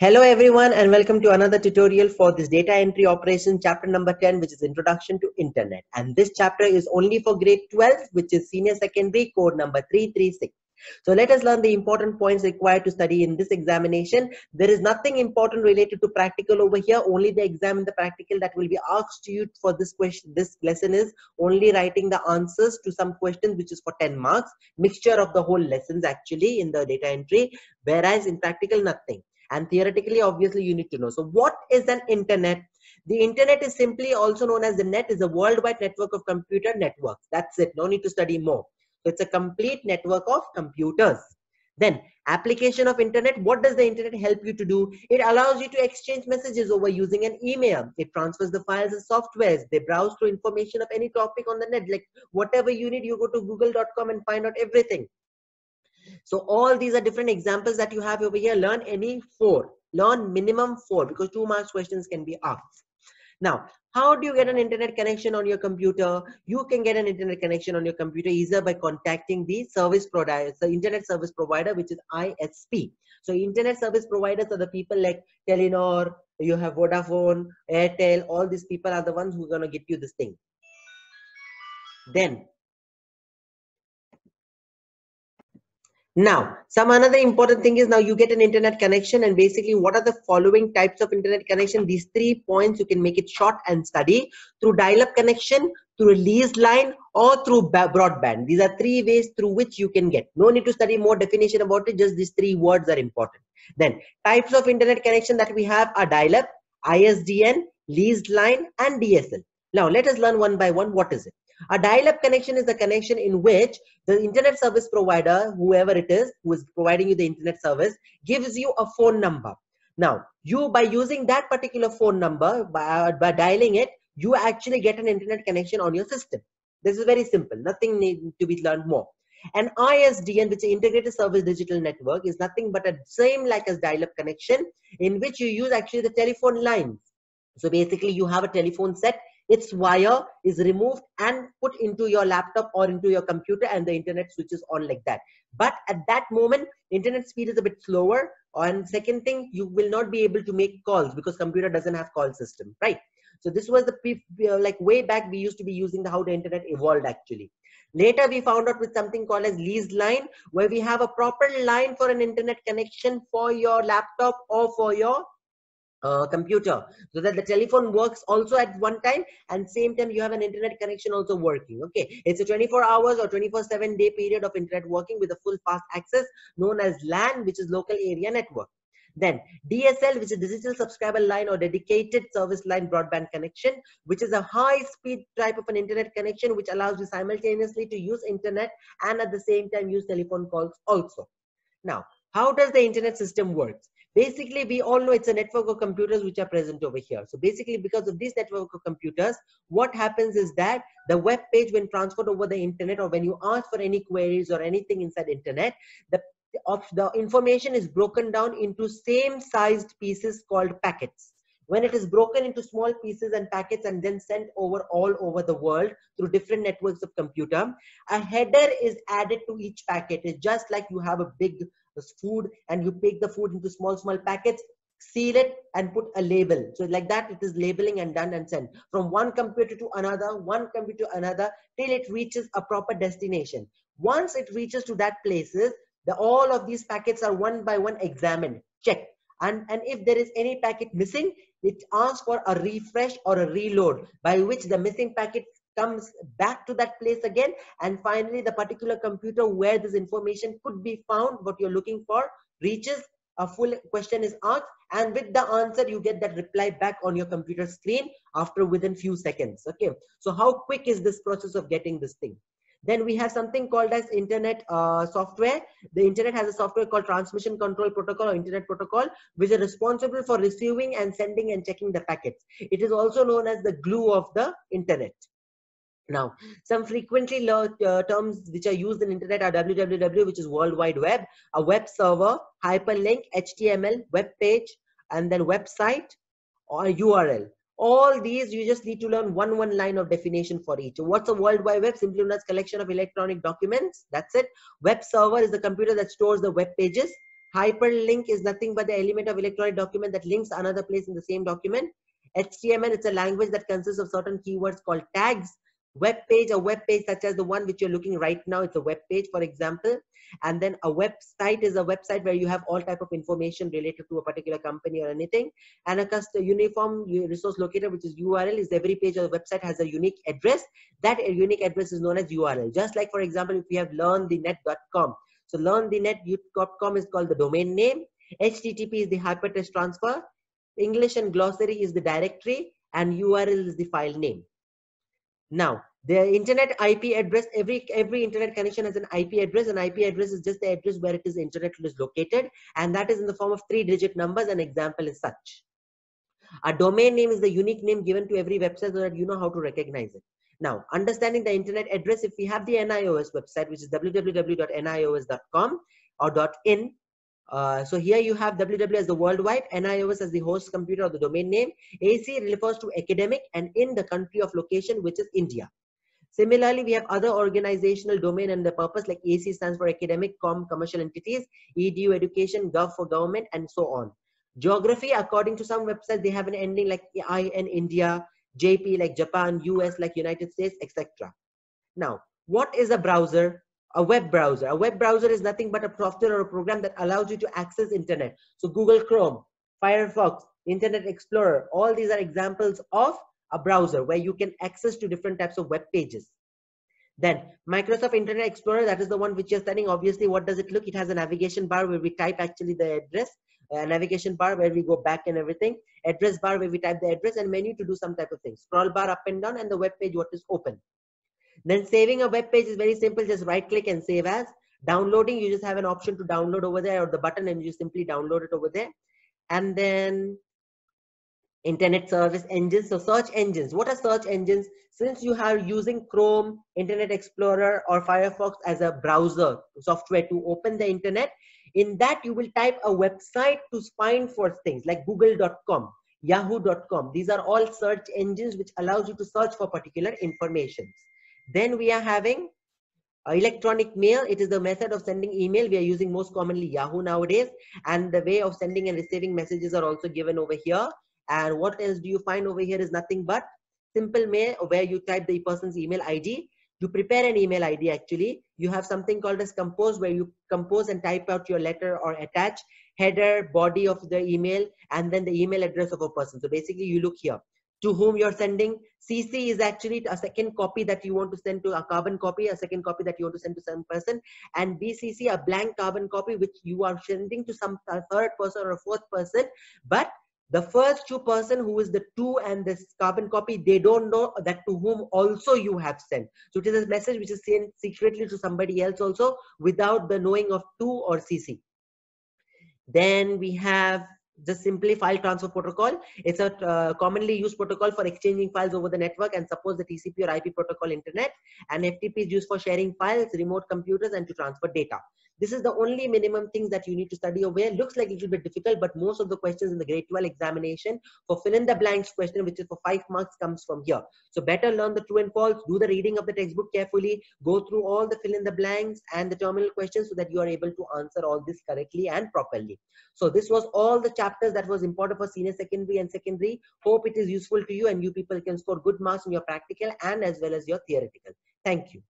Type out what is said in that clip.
Hello everyone and welcome to another tutorial for this data entry operation chapter number 10 which is introduction to internet and this chapter is only for grade 12 which is senior secondary code number 336. So let us learn the important points required to study in this examination. There is nothing important related to practical over here only the exam and the practical that will be asked to you for this question this lesson is only writing the answers to some questions which is for 10 marks mixture of the whole lessons actually in the data entry whereas in practical nothing and theoretically obviously you need to know. So what is an internet? The internet is simply also known as the net is a worldwide network of computer networks. That's it. No need to study more. So it's a complete network of computers. Then application of internet what does the internet help you to do? It allows you to exchange messages over using an email. It transfers the files and softwares. They browse through information of any topic on the net. Like whatever you need you go to google.com and find out everything so all these are different examples that you have over here. Learn any four. Learn minimum four because two marks questions can be asked. Now, how do you get an internet connection on your computer? You can get an internet connection on your computer either by contacting the service provider, the internet service provider, which is ISP. So internet service providers are the people like Telenor, you have Vodafone, Airtel, all these people are the ones who are going to get you this thing. Then Now, some another important thing is now you get an internet connection and basically what are the following types of internet connection? These three points you can make it short and study through dial-up connection, through leased line or through broadband. These are three ways through which you can get. No need to study more definition about it. Just these three words are important. Then types of internet connection that we have are dial-up, ISDN, leased line and DSL. Now let us learn one by one what is it. A dial-up connection is the connection in which the internet service provider, whoever it is, who is providing you the internet service, gives you a phone number. Now, you by using that particular phone number, by, uh, by dialing it, you actually get an internet connection on your system. This is very simple. Nothing need to be learned more. An ISDN, which is Integrated Service Digital Network, is nothing but a same like as dial-up connection in which you use actually the telephone lines. So basically you have a telephone set its wire is removed and put into your laptop or into your computer and the internet switches on like that. But at that moment internet speed is a bit slower. And second thing you will not be able to make calls because computer doesn't have call system right? So this was the uh, like way back we used to be using the how the internet evolved actually. Later we found out with something called as leased line where we have a proper line for an internet connection for your laptop or for your computer. So that the telephone works also at one time and same time you have an internet connection also working okay? It's a 24 hours or 24 7 day period of internet working with a full fast access known as LAN which is local area network. Then DSL which is digital subscriber line or dedicated service line broadband connection which is a high speed type of an internet connection which allows you simultaneously to use internet and at the same time use telephone calls also. Now how does the internet system works basically we all know it's a network of computers which are present over here. So basically because of this network of computers what happens is that the web page when transferred over the internet or when you ask for any queries or anything inside internet the of the information is broken down into same sized pieces called packets when it is broken into small pieces and packets and then sent over all over the world through different networks of computer a header is added to each packet. It's just like you have a big food and you take the food into small small packets seal it and put a label. So like that it is labeling and done and sent. From one computer to another one computer to another till it reaches a proper destination. Once it reaches to that places the all of these packets are one by one examined checked. And and if there is any packet missing it asks for a refresh or a reload by which the missing packet comes back to that place again. And finally the particular computer where this information could be found what you're looking for reaches a full question is asked. And with the answer you get that reply back on your computer screen after within few seconds. Okay. So how quick is this process of getting this thing then we have something called as internet uh, software. The internet has a software called transmission control protocol or internet protocol which is responsible for receiving and sending and checking the packets. It is also known as the glue of the internet. Now, some frequently uh, terms which are used in internet are www, which is World Wide Web, a web server, hyperlink, HTML, web page, and then website or URL. All these you just need to learn one one line of definition for each. What's a World Wide Web? Simply known as collection of electronic documents. That's it. Web server is the computer that stores the web pages. Hyperlink is nothing but the element of electronic document that links another place in the same document. HTML, it's a language that consists of certain keywords called tags. Web page, a web page such as the one which you're looking right now, it's a web page, for example. And then a website is a website where you have all type of information related to a particular company or anything. And a custom uniform resource locator, which is URL, is every page of the website has a unique address. That unique address is known as URL. Just like, for example, if we have learnthenet.com. So learnthenet.com is called the domain name. HTTP is the hypertext transfer. English and glossary is the directory and URL is the file name. Now, the internet IP address, every every internet connection has an IP address. An IP address is just the address where it is internet is located, and that is in the form of three digit numbers. An example is such. A domain name is the unique name given to every website so that you know how to recognize it. Now, understanding the internet address, if we have the NIOS website, which is www.nios.com or .in, uh, so here you have www as the worldwide, NIOS as the host computer or the domain name, AC refers to academic and in the country of location, which is India. Similarly, we have other organizational domain and the purpose like AC stands for academic, com, commercial entities, EDU, education, gov for government, and so on. Geography, according to some websites, they have an ending like in India, JP like Japan, US like United States, etc. Now, what is a browser? A web browser. A web browser is nothing but a software or a program that allows you to access internet. So Google Chrome, Firefox, Internet Explorer, all these are examples of a browser where you can access to different types of web pages. Then Microsoft Internet Explorer, that is the one which you're studying. Obviously, what does it look? It has a navigation bar where we type actually the address uh, navigation bar where we go back and everything, address bar where we type the address and menu to do some type of thing, scroll bar up and down and the web page what is open. Then saving a web page is very simple, just right click and save as. Downloading, you just have an option to download over there or the button and you simply download it over there. And then internet service engines. So search engines, what are search engines? Since you are using Chrome, Internet Explorer or Firefox as a browser software to open the internet, in that, you will type a website to find for things like google.com, yahoo.com. These are all search engines which allows you to search for particular information. Then we are having electronic mail. It is the method of sending email. We are using most commonly Yahoo nowadays. And the way of sending and receiving messages are also given over here. And what else do you find over here is nothing but simple mail where you type the person's email ID You prepare an email id actually you have something called as compose where you compose and type out your letter or attach header body of the email and then the email address of a person so basically you look here to whom you're sending. Cc is actually a second copy that you want to send to a carbon copy a second copy that you want to send to some person and bcc a blank carbon copy which you are sending to some third person or fourth person. But the first two person who is the two and this carbon copy they don't know that to whom also you have sent. So it is a message which is sent secretly to somebody else also without the knowing of two or cc then we have the simply file transfer protocol. It's a uh, commonly used protocol for exchanging files over the network and suppose the tcp or ip protocol internet. And ftp is used for sharing files remote computers and to transfer data this is the only minimum things that you need to study here. Looks like a little bit difficult, but most of the questions in the grade 12 examination for fill in the blanks question, which is for five marks, comes from here. So better learn the true and false, do the reading of the textbook carefully, go through all the fill in the blanks and the terminal questions so that you are able to answer all this correctly and properly. So this was all the chapters that was important for senior secondary and secondary. Hope it is useful to you and you people can score good marks in your practical and as well as your theoretical. Thank you.